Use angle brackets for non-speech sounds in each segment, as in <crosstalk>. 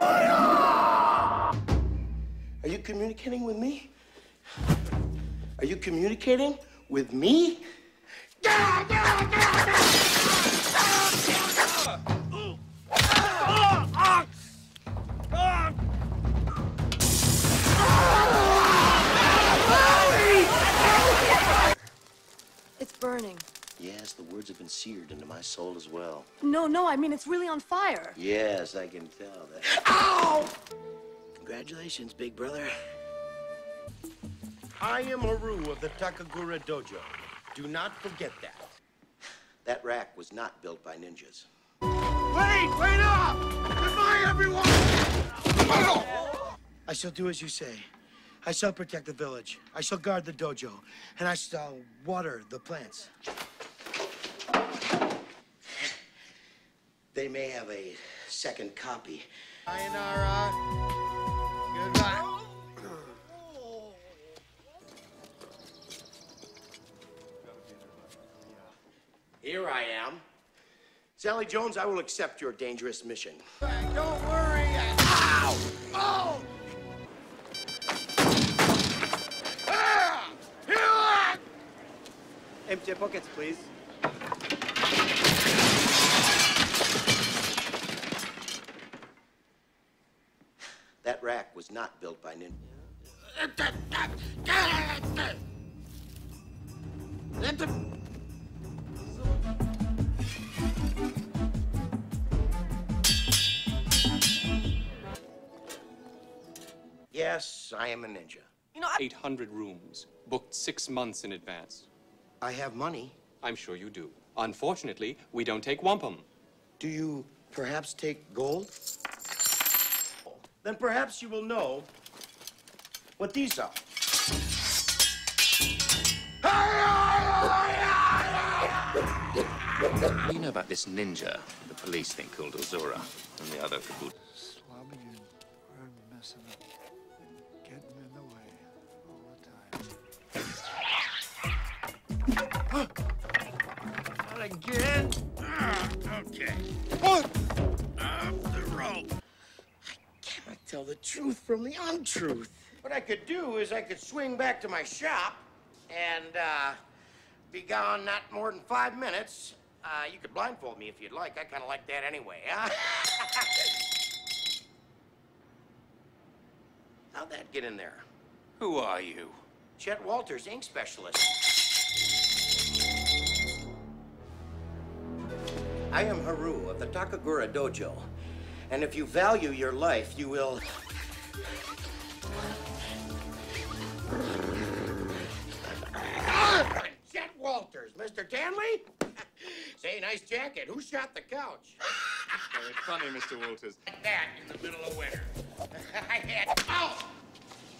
Are you communicating with me? Are you communicating with me? It's burning. Yes, the words have been seared into my soul as well. No, no, I mean, it's really on fire. Yes, I can tell that. Ow! Congratulations, big brother. I am Haru of the Takagura Dojo. Do not forget that. That rack was not built by ninjas. Wait, wait up! Goodbye, everyone! I shall do as you say. I shall protect the village. I shall guard the dojo. And I shall water the plants. They may have a second copy. Sayonara. Goodbye. Here I am. Sally Jones, I will accept your dangerous mission. Don't worry. Ow! Oh! Ah! Empty your pockets, please. That rack was not built by ninjas. Yes, I am a ninja. You know, I... 800 rooms, booked six months in advance. I have money. I'm sure you do. Unfortunately, we don't take wampum. Do you perhaps take gold? Then perhaps you will know what these are. What do you know about this ninja the police think called Ozora and the other Kabuto? Slobbing in or messing up. Getting in the way all the time. <gasps> Not again. Ah, okay. What? Tell the truth from the untruth. What I could do is I could swing back to my shop and uh, be gone not more than five minutes. Uh, you could blindfold me if you'd like. I kind of like that anyway, huh? <laughs> How'd that get in there? Who are you? Chet Walters, ink specialist. I am Haru of the Takagura Dojo. And if you value your life, you will. Chet Walters, Mr. Tanley? <laughs> Say, nice jacket. Who shot the couch? <laughs> Very funny, Mr. Walters. Like that in the middle of winter. I <laughs> had. Oh!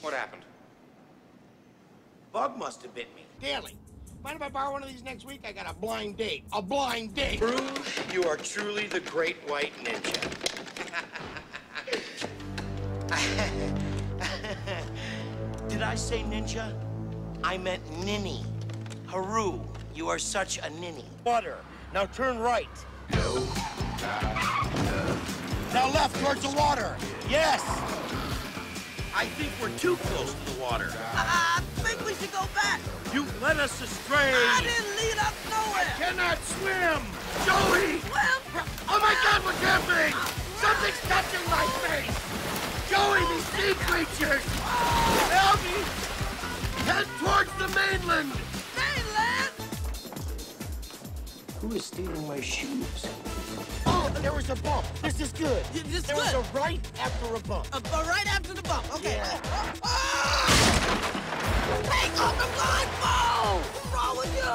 What happened? Bug must have bit me. Daly, mind if I borrow one of these next week? I got a blind date. A blind date. Bruce, you are truly the great white ninja. <laughs> Did I say ninja? I meant ninny. Haru, you are such a ninny. Butter. Now turn right. No. Now left towards the water. Yes. I think we're too close to the water. I think we should go back. You led us astray. I didn't lead us nowhere. cannot swim. Joey! Well, Oh my God, what's happening? Sea creatures. Help me. Head towards the mainland. mainland. Who is stealing my shoes? Oh, there was a bump. This is good. This is there good. was a right after a bump. Uh, but right after the bump. Okay. Yeah. Ah! Take off the blindfold. What's wrong with you?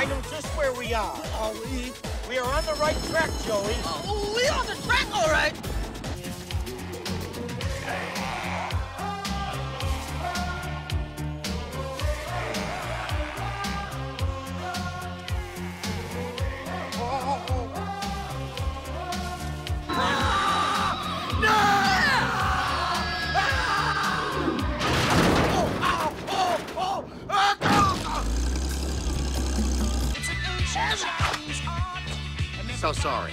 I know just where we are. Oh, we, we are on the right track, Joey. Oh, we on the track, all right. So sorry.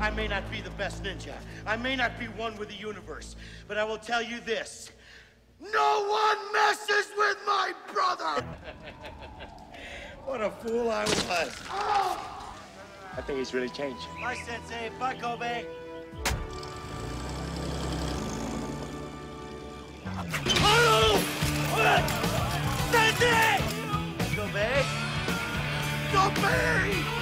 I may not be the best ninja. I may not be one with the universe, but I will tell you this. No one messes with my brother! <laughs> what a fool I was. Oh! I think he's really changed. Bye, Sensei. Bye, Gobei. Sensei! Gobei! Gobei!